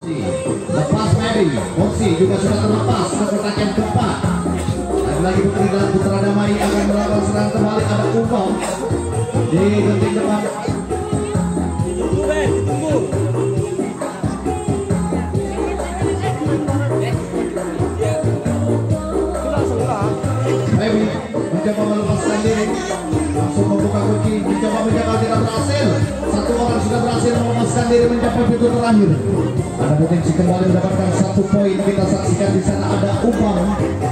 Lepas Mary, Mosi juga sudah terlepas kotak yang keempat. Lagi-lagi putri dan putra damai akan melakukan serangan kembali ada Umam di genting depan. Membuka kunci mencoba menjaga tidak berhasil. Satu orang sudah berhasil melepaskan diri mencapai pintu terakhir. Ada potensi kembali mendapatkan satu poin. Kita saksikan di sana ada Umam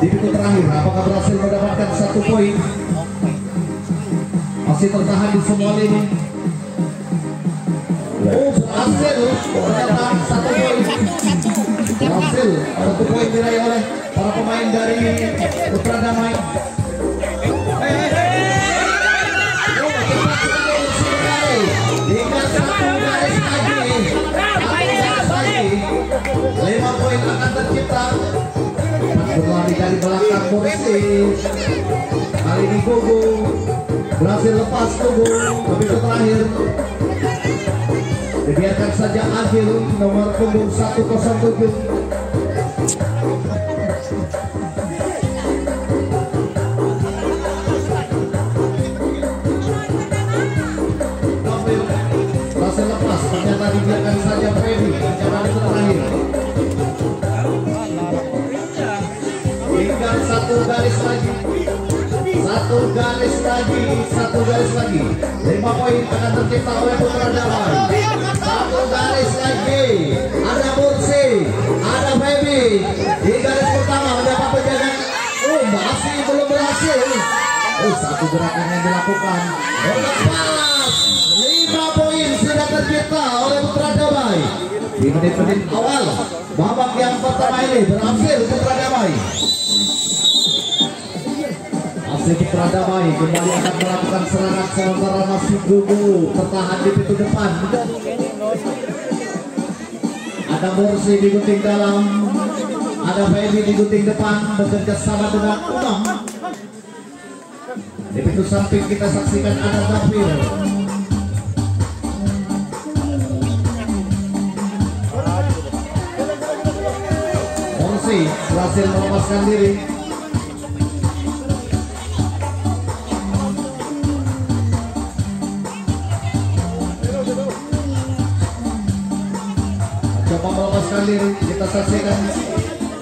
di pintu terakhir. Apakah berhasil mendapatkan satu poin? Masih tertahan di semua lini. Oh berhasil. Ternyata satu poin. Berhasil. Satu poin diraih oleh para pemain dari Putra Damai dari belakang Morsi Kali ini Gogo Berhasil lepas Gogo Tapi terakhir. Dibiarkan saja Agil Nomor punggung 107 lima poin akan tercipta oleh Putra Damai satu garis lagi ada Mursi ada Feby. Di garis pertama mendapat penjagaan. Oh masih belum berhasil. Oh satu gerakan yang dilakukan. Oh lepas lima poin sudah tercipta oleh Putra Damai. Di menit-menit awal babak yang pertama ini berhasil Putra Damai Masih Putra Damai kembali akan melakukan serangan sementara masih gugu. Tertahan di pintu depan. Ada Morsi di gunting dalam. Ada Feby di gunting depan. Bekerja sama dengan Umam di pintu samping kita saksikan ada Zafir Morsi berhasil melepaskan diri diri kita saksikan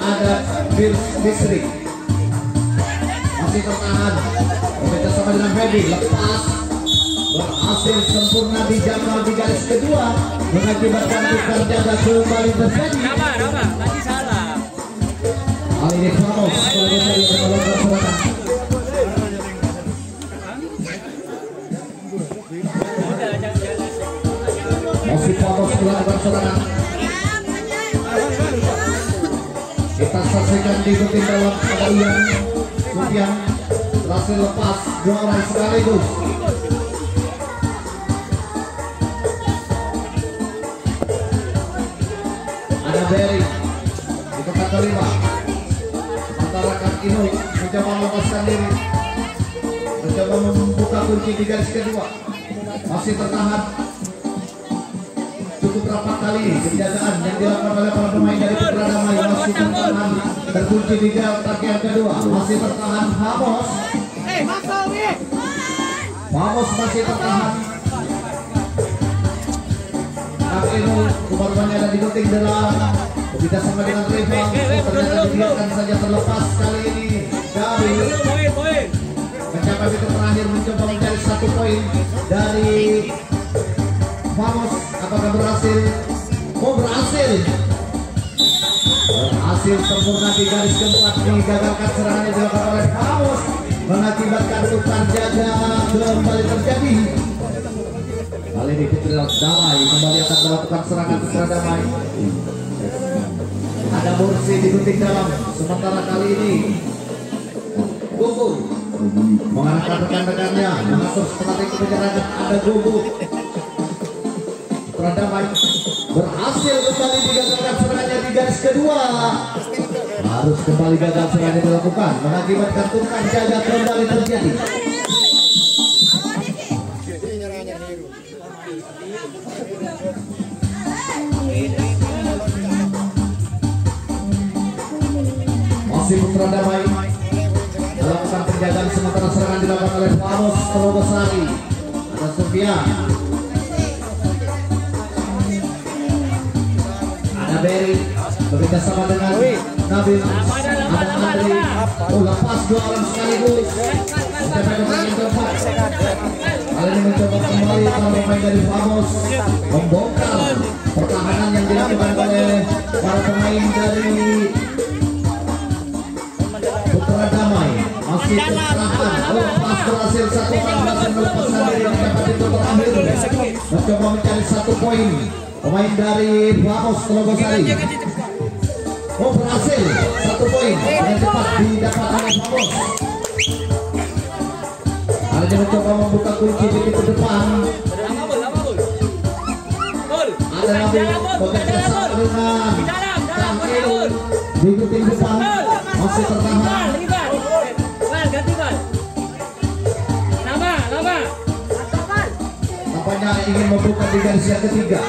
ada Bill Bisrik masih tertahan bekerja sama dengan Feby lepas berhasil sempurna dijaga di garis kedua mengakibatkan tukar jaga kembali terjadi Apa, apa? Lagi salah. Hal ini Ramos sebagai dari penolong serangan. Masih Ramos melakukan serangan. Kita saksikan di gunting dalam ada Ian Sufian berhasil lepas dua orang sekaligus. Ada Berry di kotak kelima. Sementara Kang Inu mencoba melepaskan diri. Mencoba membuka kunci di garis kedua. Masih tertahan. Cukup rapat kali penjagaan yang dilakukan oleh para pemain dari Putra Masih tertahan terkunci di kotak yang kedua. Masih tertahan Hamos. Hamos masih tertahan Kang Inu kemaruannya ada di gunting dalam Berbeda sama dengan rival Ternyata dibiarkan saja terlepas kali ini. Dari mencapai pintu terakhir mencoba mencari satu poin dari Vamos apakah berhasil? Oh berhasil berhasil sempurna di garis keempat digagalkan serangan yang dilakukan oleh Vamos mengakibatkan tukar jaga. Kembali terjadi. Kali ini Putra Damai. Kembali akan melakukan serangan Putra Damai. Ada Mursi di gunting dalam. Sementara kali ini Gugu mengarahkan rekan-rekannya. Mengatur strategi penyerangan. Ada Gugu. Pradamai berhasil kembali digagalkan serangannya di garis kedua. Harus kembali gagal serangan dilakukan mengakibatkan tumpukan jaga kembali terjadi. Masih putra damai dalam sang penjagaan sementara serangan dilakukan oleh Panos Terobosari ada Sofia, ada Berry Bekerja sama dengan Nabil Ada Andri Oh lepas dua orang sekaligus. Mencapai pemain yang keempat Kali ini mencoba kembali para pemain dari Famos Membongkar pertahanan yang dilakukan oleh para pemain dari Putra Damai. Masih terserahkan oh pas berhasil satu orang berhasil melepaskan diri mendapat itu terakhir mencoba mencari satu poin. Pemain dari Famos Telogosari berhasil satu poin. Dengan cepat didapat oleh Kali ini mencoba membuka kunci di pintu depan. Ada Nabi sama dengan Kang Irul di kuping depan. Masih tertahan. Tampaknya ingin membuka di garis yang ketiga.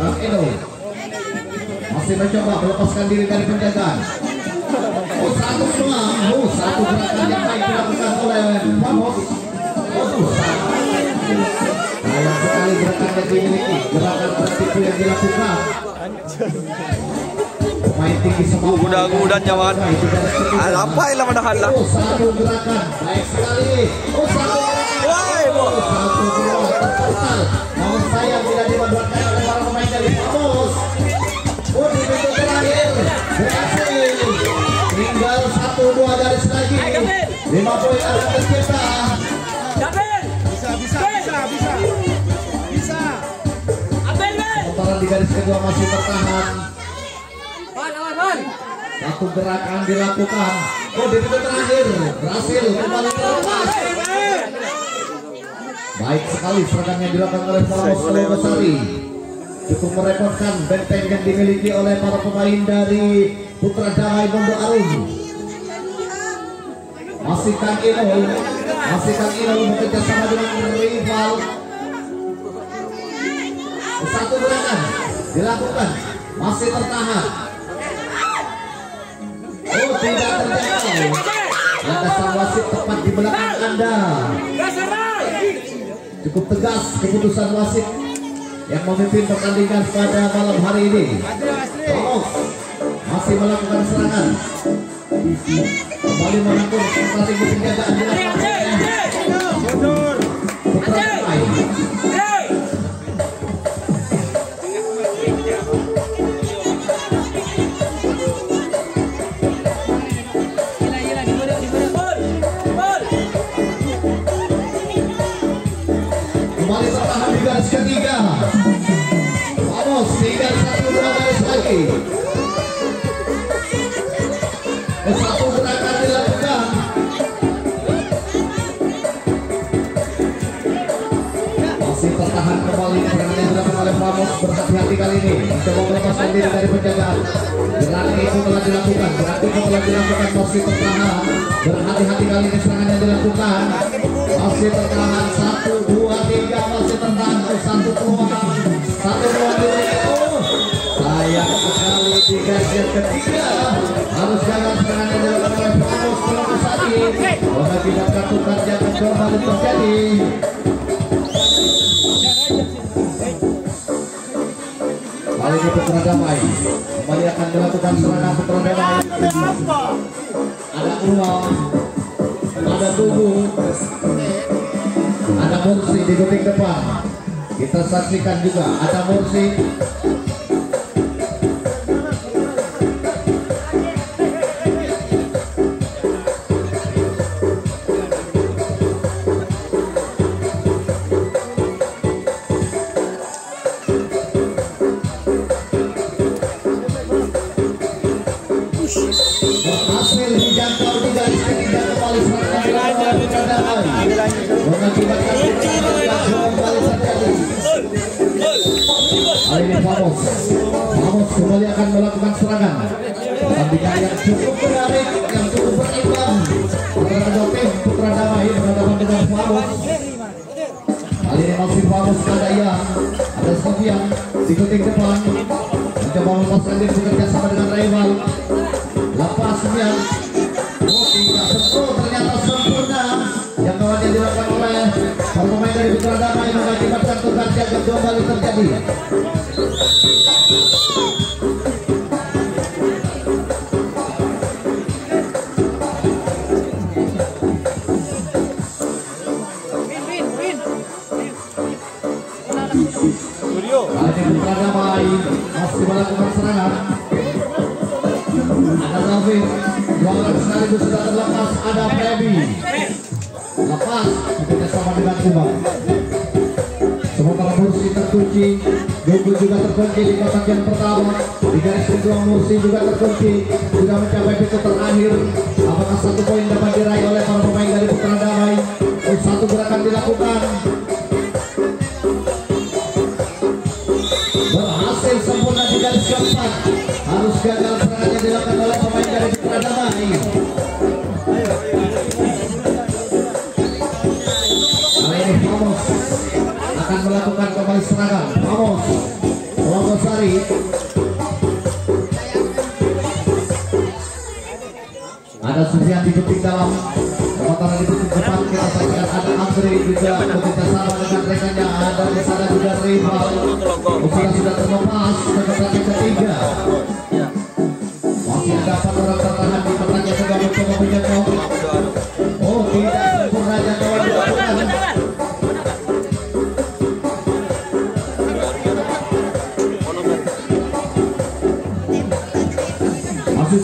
Kang Eno masih mencoba melepaskan diri dari penjagaan. Oh satu semua, oh satu gerakan yang baik dilakukan oleh Famos. Oh sayang sekali gerakan yang dimiliki, gerakan tertipu yang dilakukan. Pemain tinggi semua. Gudan-gudan nyaman. Itu garis ketiga. Alapai lah. Oh satu gerakan, baik sekali. Oh satu gerakan. Wah, Bo. Satu gol Kedua masih bertahan. Satu gerakan dilakukan. Oh di pintu terakhir berhasil kembali terlepas. Baik sekali serangan yang dilakukan oleh Famos Telogosari. Cukup merepotkan benteng yang dimiliki oleh para pemain dari Putra Damai Bondo Arum. Masih Kang Inul, masih Kang Inul bekerja sama dengan rival. Satu gerakan dilakukan, masih tertahan. Oh tidak terjangkau. Ada sang wasit tepat di belakang Anda. Cukup tegas keputusan wasit yang memimpin pertandingan pada malam hari ini. Paus masih melakukan serangan. Kembali mengatur strategi penjagaan di lapangan. Kembali tertahan di garis ketiga. Vamos, satu dua garis lagi. Berhati-hati kali ini. Mencoba melepaskan diri dari penjagaan. Gerakan itu telah dilakukan, gerakan itu telah dilakukan. Masih tertahan. Berhati-hati kali ini serangan yang dilakukan. Masih tertahan satu dua tiga. Masih tertahan oh, satu peluang. Satu diberikan oh sayang sekali garis yang ketiga. Harus gagal serangan yang dilakukan oleh Vamos Kelapa Sari mengakibatkan tukar jangan kembali terjadi Kali ini Putra Damai kembali akan melakukan serangan Putra Damai. Ada uang, ada tubuh, ada Mursi di kuping depan. Kita saksikan juga ada Mursi. Ini Vamos Vamos kembali akan melakukan serangan Pertandingan yang cukup menarik Yang cukup berimbang Antara kedua Putra Damai berhadapan dengan Vamos Kali ini masih Vamos ada yang Ada Sofian di kuting depan Mencoba melepaskan diri bekerja sama dengan rival lepasnya oh dilakukan oleh para pemain dari Putra Damai mengakibatkan tukar jaga kembali terjadi juga terkunci di kotak yang pertama di garis kedua Mursi juga terkunci sudah mencapai pintu terakhir. Apakah satu poin dapat Di detik dalam. Sementara di detik depan kita saksikan ada Andre juga bekerja sama dengan rekannya. Ada di sana juga rival. Sudah sudah terlepas ke pertandingan ketiga. Masih ada empat orang tertahan di pertandingan sedang mencoba menjangkau. Oh tidak sempurna. Masih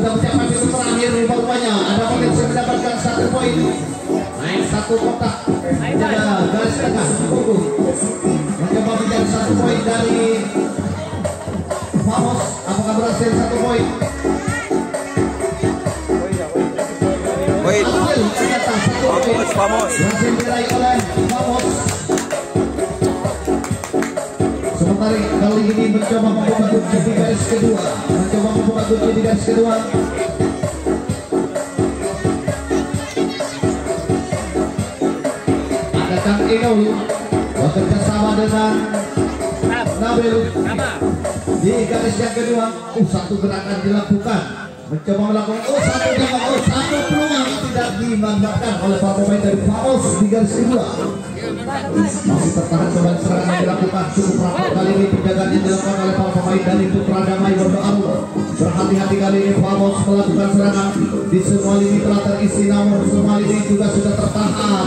sudah mencapai pintu terakhir rupanya Ada potensi mendapatkan satu poin. Naik satu kotak. Jaga garis tengah. Kuku Mencoba menjadi satu poin dari Famos. Apakah berhasil satu poin? Poin. Vamos, vamos. Berhasil diraih oleh Famos Sementara kali ini mencoba membuka kunci di garis kedua. Mencoba membuka kunci di garis kedua. Ada Kang Inul Bekerja sama dengan Nabil. Di garis yang kedua uh satu gerakan dilakukan. Mencoba melakukan oh satu jangka oh satu. Peluang tidak dimanfaatkan oleh para pemain dari Paus di garis kedua masih berhati-hati kali ini Paus melakukan serangan di semua lini telah terisi namun semua lini juga sudah tertahan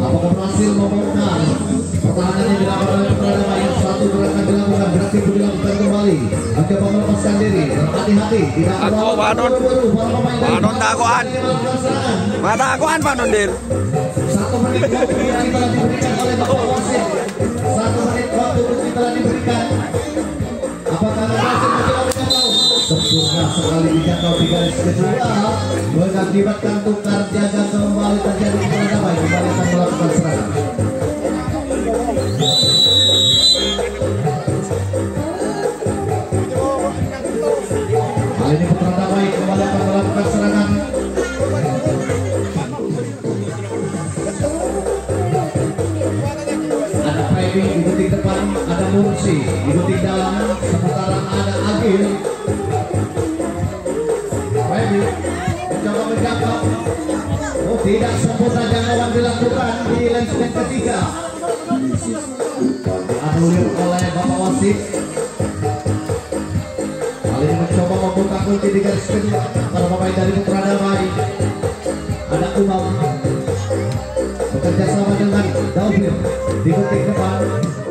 apakah berhasil pertahanan dilakukan oleh Putra Damai yang satu dilakukan berarti berhati-hati tidak melawan Panon. Panon serangan. Mata akuan Pak Nondir. Satu menit waktu telah diberikan. Satu menit waktu telah diberikan. Apakah? Sempurna sekali dijangkau di garis kedua. Mengakibatkan tukar jaga kembali terjadi Damai. Kembali tidak sempurna jangkauan dilakukan di landsman ketiga. Dianulir oleh Bapak Wasit. Kali ini mencoba membuka kunci di garis kedua para pemain dari Putra Damai. Ada Umar bekerja sama dengan David di detik depan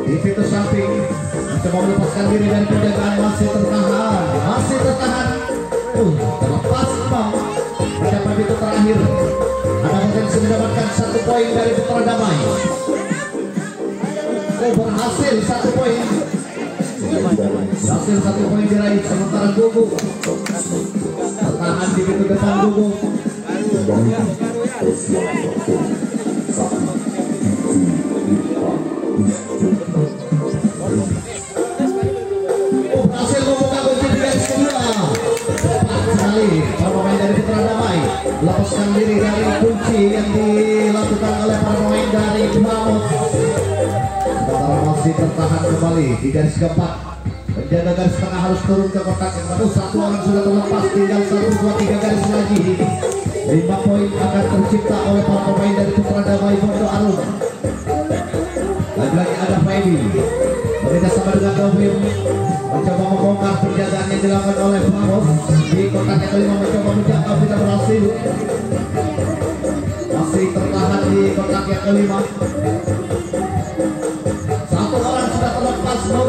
di pintu samping mencoba melepaskan diri dari penjagaan masih tertahan masih tertahan uh terlepas bang pintu terakhir ada potensi mendapatkan satu poin dari Putra Damai? Oh berhasil satu poin. Berhasil satu poin diraih sementara Gugu. Tertahan di pintu depan Gugu lepaskan diri dari kunci yang dilakukan oleh para pemain dari Mamut. Sementara masih tertahan kembali di garis keempat. Penjaga garis tengah harus turun ke kotak yang baru Satu orang sudah terlepas Tinggal satu, dua, tiga garis lagi. Lima poin akan tercipta oleh para pemain dari Putra Damai Bondo Arum Lagi-lagi ada Feby Berbeda sama dengan Dovin Mencoba membongkar penjagaan yang dilakukan oleh Ramos Di kotak yang kelima mencoba menjangkau tidak berhasil Masih tertahan di kotak yang kelima. Satu orang sudah terlepas no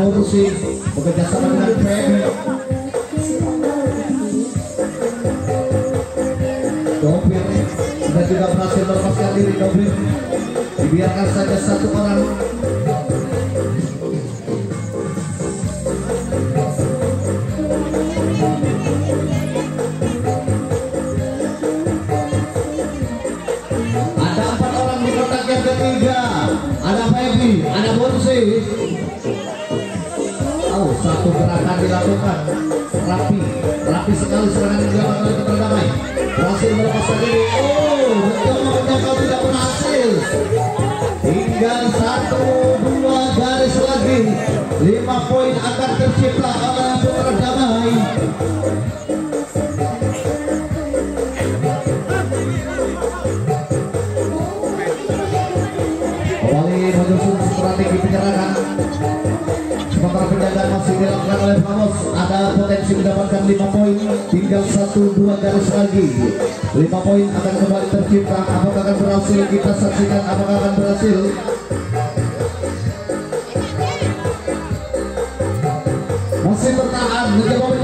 Morusi bekerja sama dengan Feby Dobir sudah juga berhasil melepaskan diri Dobir dibiarkan saja satu orang satu gerakan dilakukan. Rapi, rapi sekali serangan yang dilakukan oleh Putra Damai. Berhasil melepaskan diri. Oh, mencoba menjangkau tidak berhasil. Tinggal satu, dua garis lagi. Lima poin akan tercipta oleh Putra Damai. Kembali menyusun strategi penyerangan masih dilakukan oleh Ramos. Ada potensi mendapatkan 5 poin Tinggal 1-2 garis lagi. 5 poin akan kembali tercipta. Apakah akan berhasil? Kita saksikan apakah akan berhasil. Masih bertahan Mencoba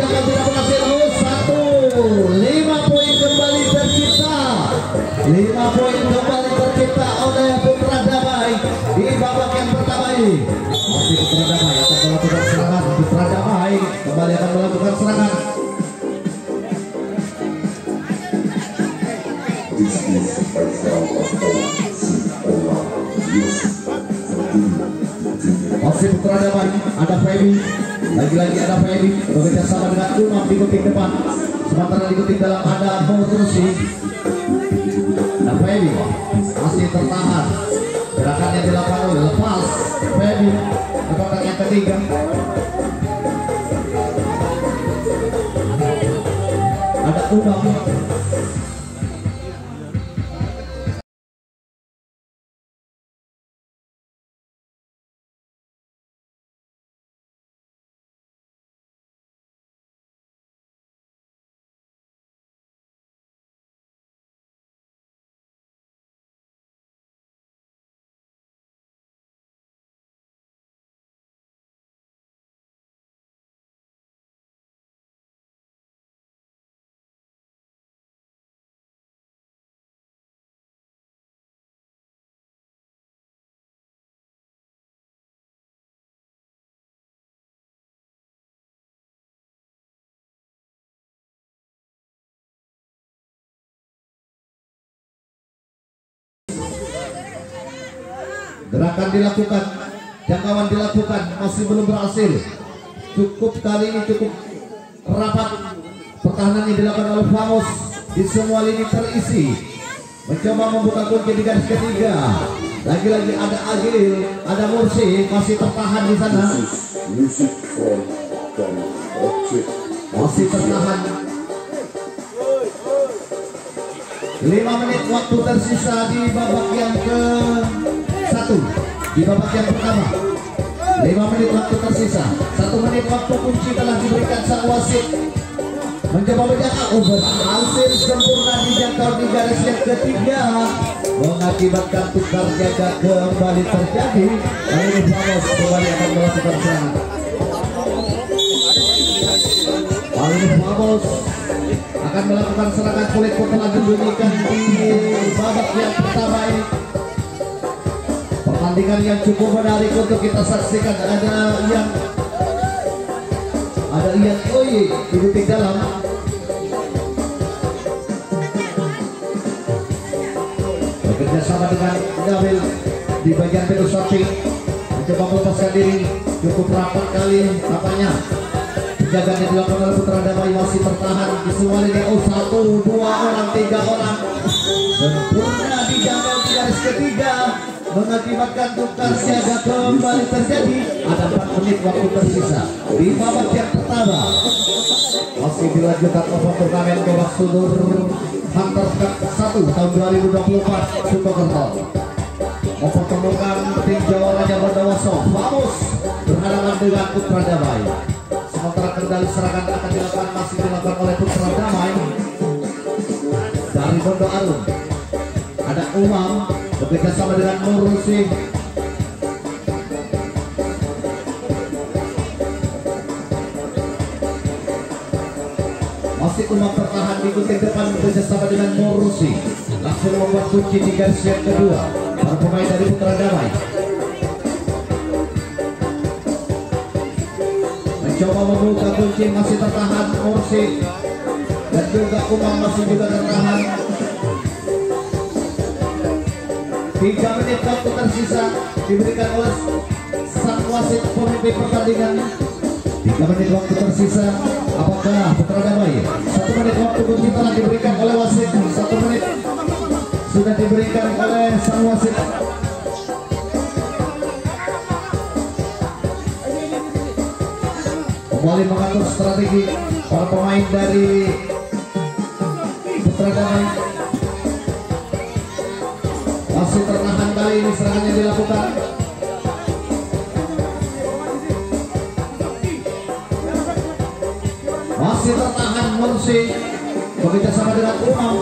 Damai, ada Feby, lagi-lagi ada Feby bekerja sama dengan Umam di kuting depan. Sementara di kuting dalam ada Mautusi, Nah, Feby masih tertahan. Gerakan yang dilakukan oleh lepas Feby ke kotak yang ketiga. Ada Umam. Gerakan dilakukan, jangkauan dilakukan, masih belum berhasil. Cukup kali ini cukup rapat. Pertahanan yang dilakukan oleh Famos di semua lini terisi. Mencoba membuka kunci di garis ketiga. Lagi-lagi ada Agil, ada Mursi masih tertahan di sana. Masih tertahan. 5 menit waktu tersisa di babak yang ke satu. Di babak yang pertama. 5 menit waktu tersisa. Satu menit waktu kunci telah diberikan sang wasit. Mencoba menjaga oh berhasil sempurna dijangkau di garis yang ketiga. Mengakibatkan tukar jaga kembali terjadi. Ini Ramos kembali akan melakukan serangan ini Ramos akan melakukan serangan kulit pun telah di babak yang pertama ini pertandingan yang cukup menarik untuk kita saksikan. Ada yang ada Ian. Oye di butik dalam. Bekerja sama dengan Nabil di bagian filosofi mencoba melepaskan diri. Cukup rapat kali tampaknya penjagaan yang dilakukan oleh Putra Damai masih tertahan di semua lini oh satu dua orang tiga orang. Sempurna dijaga di garis ketiga mengakibatkan tukar siaga kembali terjadi ada 4 menit waktu tersisa. Di babak yang pertama. Masih dilanjutkan over turnamen Gobak Sudur Hunters Cup 1 tahun 2024 Sukokerto. Mempertemukan tim Jawa Raja Bondowoso Vamos berhadapan dengan Putra Damai. Sementara kendali serangan akan dilakukan masih dilakukan oleh Putra Damai. Dari Bondo Arum ada Umam bekerja sama dengan Murusi masih Umam tertahan di gunting depan bekerja sama dengan Murusi langsung membuat kunci di garis yang kedua. Para pemain dari Putra Damai mencoba membuka kunci masih tertahan Murusi dan juga Umam masih juga tertahan Tiga menit waktu tersisa diberikan oleh sang wasit pemimpin pertandingan. Tiga menit waktu tersisa. Apakah Putra Damai? Satu menit waktu telah diberikan oleh wasit. Satu menit sudah diberikan oleh sang wasit. Kembali mengatur strategi para pemain dari Putra Damai masih tertahan kali ini serangan yang dilakukan. Masih tertahan Mursi bekerja sama dengan Umam.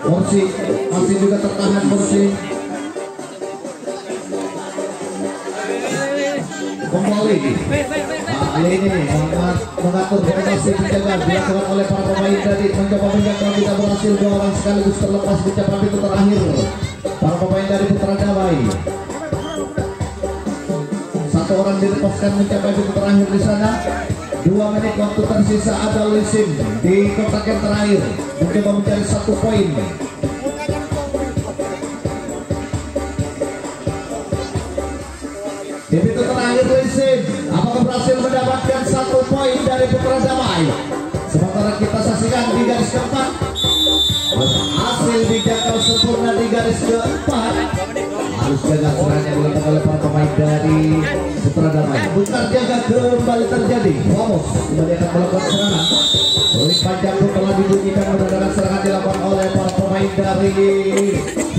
Mursi masih juga tertahan Mursi kembali. Kali ini mengat- mengatur formasi penjagaan dilakukan oleh para pemain dari mencoba menjaga tidak berhasil. Dua orang sekaligus terlepas ucapan itu terakhir. Para pemain dari Putra Damai satu orang dilepaskan mencapai itu terakhir di sana. Dua menit waktu tersisa ada Lisim di kotak yang terakhir. Mencoba mencari satu poin poin dari Putra Damai. Sementara kita saksikan di garis keempat. Berhasil dijangkau sempurna di garis keempat. Harus jaga serangan yang dilakukan oleh para pemain dari Putra Damai. Putar jaga kembali terjadi. Vamos kembali akan melakukan serangan. Peluit panjang pun telah dibunyikan menggunakan serangan dilakukan oleh para pemain dari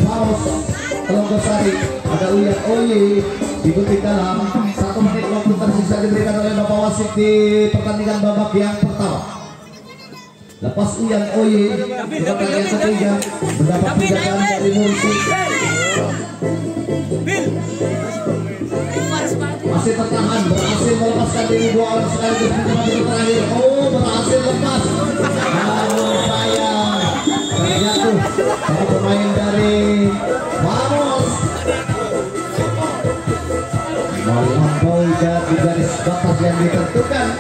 Vamos Telonggosari ada Uyan Oye digunting dalam tersisa diberikan oleh Bapak Wasit di pertandingan babak yang pertama. Lepas Uyan Oye di babak yang ketiga mendapat penjagaan dari Mursi masih tertahan berhasil melepaskan diri dua orang sekaligus pintu terakhir. Oh berhasil lepas. Namun sayang terjatuh para pemain dari Vamos melampaui dari garis batas yang ditentukan